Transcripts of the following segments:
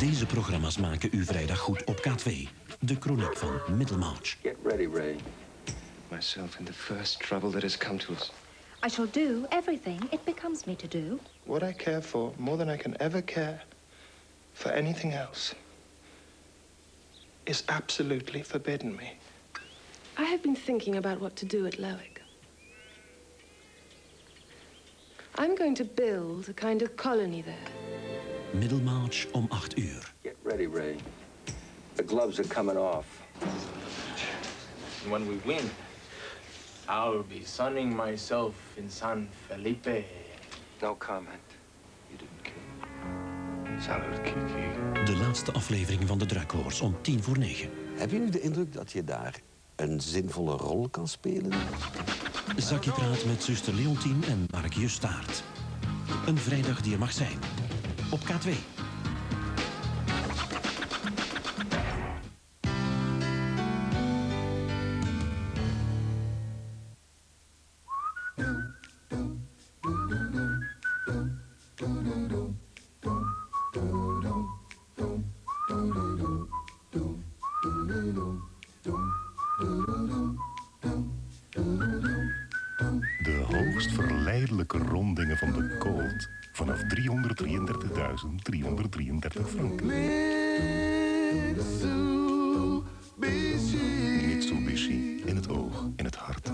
Deze programma's maken u vrijdag goed op K2. De chroniek van Middlemarch. Get ready, Ray. Myself in the first trouble that has come to us. I shall do everything it becomes me to do. What I care for more than I can ever care for anything else is absolutely forbidden me. I have been thinking about what to do at Lowick. I'm going to build a kind of colony there. Middelmarch om 8 uur. Get ready, Ray. The gloves are coming off. When we win, I'll be sunning myself in San Felipe. No comment. You didn't kill. Salute, Kiki. De laatste aflevering van de Drugwars om 10 voor 9. Heb je nu de indruk dat je daar een zinvolle rol kan spelen? Zakkie praat met zuster Leontien en Mark Justaart. Een vrijdag die er mag zijn. Op K2. Hoogst verleidelijke rondingen van de Colt. Vanaf 333.333 frank. Mitsubishi. In het oog, in het hart.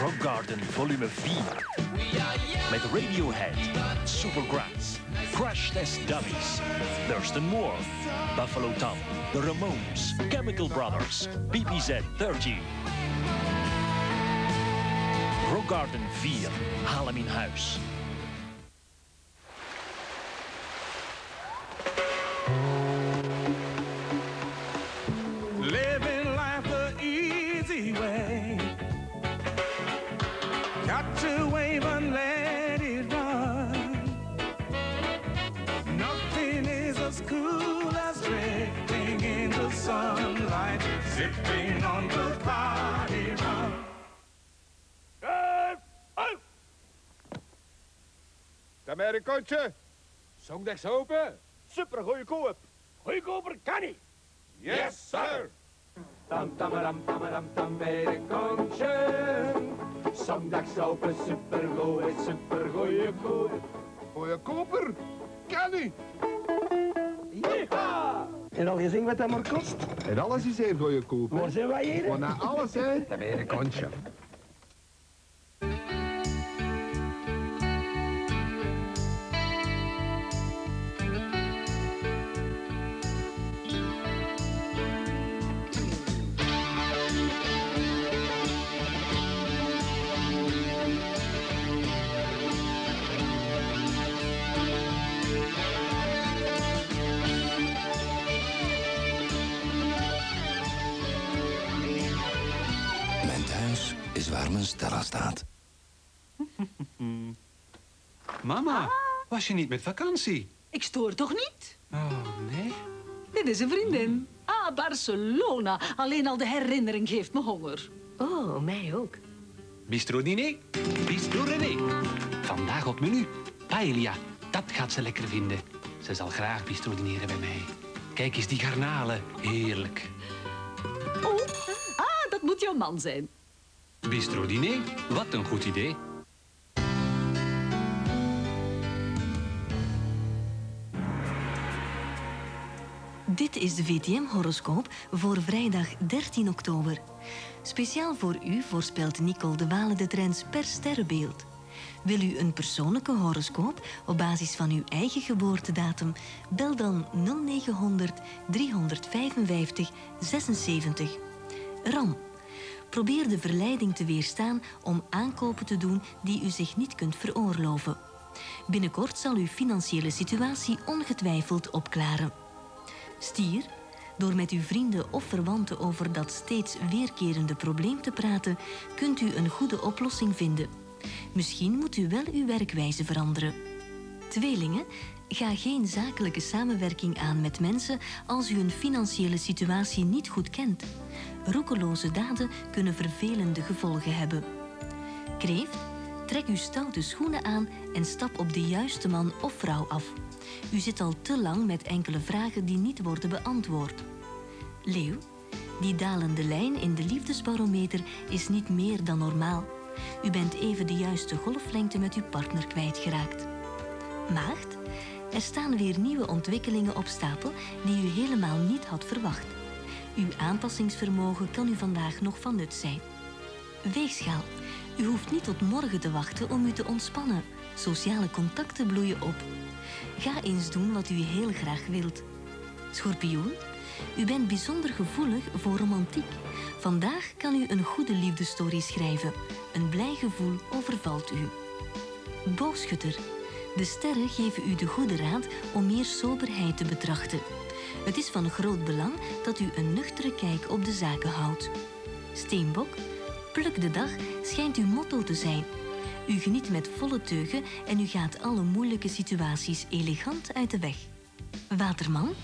Rock Garden volume 4. Met Radiohead, Supergrass, Crash Test Dummies, Thurston Moore, Buffalo Tom, The Ramones, Chemical Brothers, BPZ 30. Rock Garden 4, haal hem in huis. Amerikaantje, zondags open. Super goeie koop. Goeiekoper kan niet. Yes, sir. Tam tamaram tamaram tam bij de kontje. Zondags open, super goeie, super goeie koop. Goeie koper, kan niet. Ja! En al gezien wat dat maar kost? En alles is hier goeie koper. Waar zijn wij hier? Maar na alles, hè. De Amerikaantje. Mijn staat. Mama, was je niet met vakantie? Ik stoor toch niet? Oh, nee? Dit is een vriendin. Ah, Barcelona. Alleen al de herinnering geeft me honger. Oh, mij ook. Bistro diner, bistro René. Vandaag op menu, paella. Dat gaat ze lekker vinden. Ze zal graag bistro dineren bij mij. Kijk eens die garnalen, heerlijk. Oh, ah, dat moet jouw man zijn. Bistro diner, wat een goed idee. Dit is de VTM-horoscoop voor vrijdag 13 oktober. Speciaal voor u voorspelt Nicole de Walen de trends per sterrenbeeld. Wil u een persoonlijke horoscoop op basis van uw eigen geboortedatum? Bel dan 0900 355 76. Ram. Probeer de verleiding te weerstaan om aankopen te doen die u zich niet kunt veroorloven. Binnenkort zal uw financiële situatie ongetwijfeld opklaren. Stier, door met uw vrienden of verwanten over dat steeds weerkerende probleem te praten, kunt u een goede oplossing vinden. Misschien moet u wel uw werkwijze veranderen. Tweelingen, ga geen zakelijke samenwerking aan met mensen als u een financiële situatie niet goed kent. Roekeloze daden kunnen vervelende gevolgen hebben. Kreeft, Trek uw stoute schoenen aan en stap op de juiste man of vrouw af. U zit al te lang met enkele vragen die niet worden beantwoord. Leeuw, die dalende lijn in de liefdesbarometer is niet meer dan normaal. U bent even de juiste golflengte met uw partner kwijtgeraakt. Maagd, er staan weer nieuwe ontwikkelingen op stapel die u helemaal niet had verwacht. Uw aanpassingsvermogen kan u vandaag nog van nut zijn. Weegschaal, u hoeft niet tot morgen te wachten om u te ontspannen. Sociale contacten bloeien op. Ga eens doen wat u heel graag wilt. Schorpioen, u bent bijzonder gevoelig voor romantiek. Vandaag kan u een goede liefdesstory schrijven. Een blij gevoel overvalt u. Boogschutter, de sterren geven u de goede raad om meer soberheid te betrachten. Het is van groot belang dat u een nuchtere kijk op de zaken houdt. Steenbok, pluk de dag schijnt uw motto te zijn. U geniet met volle teugen en u gaat alle moeilijke situaties elegant uit de weg. Waterman,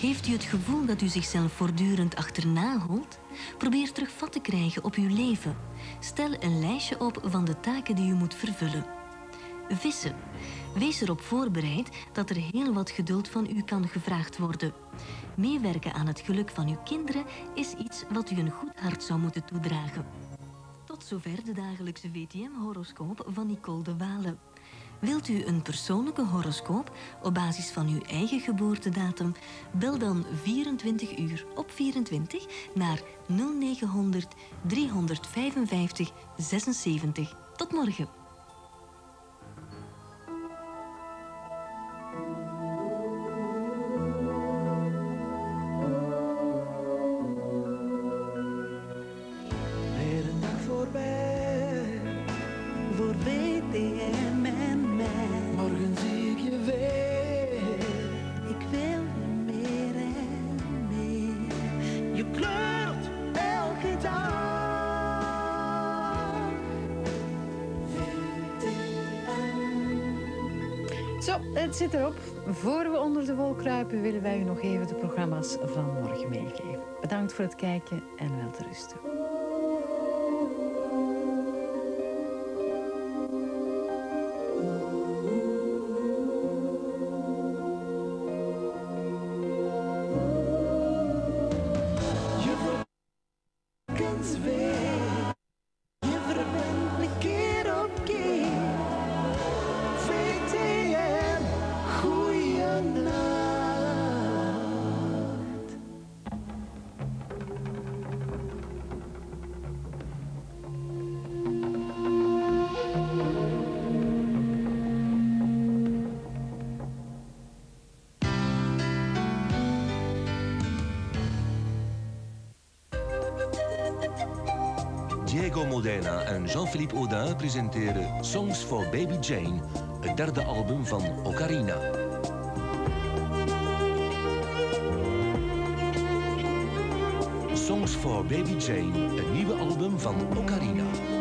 heeft u het gevoel dat u zichzelf voortdurend achterna holt? Probeer terug vat te krijgen op uw leven. Stel een lijstje op van de taken die u moet vervullen. Vissen, wees erop voorbereid dat er heel wat geduld van u kan gevraagd worden. Meewerken aan het geluk van uw kinderen is iets wat u een goed hart zou moeten toedragen. Tot zover de dagelijkse VTM-horoscoop van Nicole de Walen. Wilt u een persoonlijke horoscoop op basis van uw eigen geboortedatum? Bel dan 24 uur op 24 naar 0900 355 76. Tot morgen. En mij. Morgen zie ik je weer. Ik wil je meer en meer. Je kleurt elke dag. Zo, het zit erop. Voor we onder de wol kruipen, willen wij u nog even de programma's van morgen meegeven. Bedankt voor het kijken en wel te rusten. Verkent weer. Modena en Jean-Philippe Audin presenteren Songs for Baby Jane, het derde album van Ocarina. Songs for Baby Jane, het nieuwe album van Ocarina.